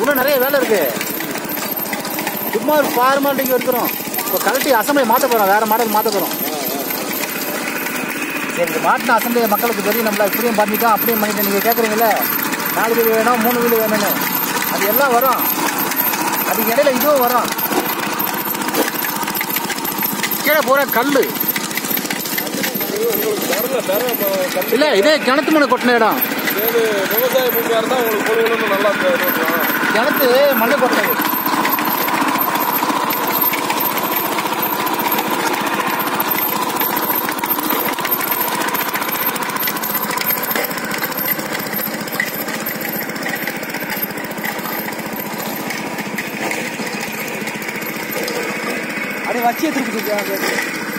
இன்னும் நிறைய வேலை இருக்கு. சும்மா ஒரு ஃபார்மாலிட்டிக்கு இருக்கிறோம். இப்போ கலட்டி அசம்பிளி மாற்ற போகிறோம் வேறு மாடல் மாற்ற போகிறோம் சரி மாட்டின அசம்பிளி மக்களுக்கு தெரியும். நம்மள இப்படியும் பண்ணிட்டோம் அப்படியும் பண்ணிட்டோம் நீங்கள் கேட்குறீங்களே நாலு வீடு வேணும் மூணு வீடு வேணும்னு. அது எல்லாம் வரும். அதுக்கு இடையில இதுவும் வரும். கீழே போகிற கல் இல்லை இதே கிணத்து மணி கொட்டின இடம். விவசாய பூமியா தான் உங்களுக்கு நல்லா கிணத்து மண்ணை கொட்டது அப்படியே வச்சு எடுத்துட்டு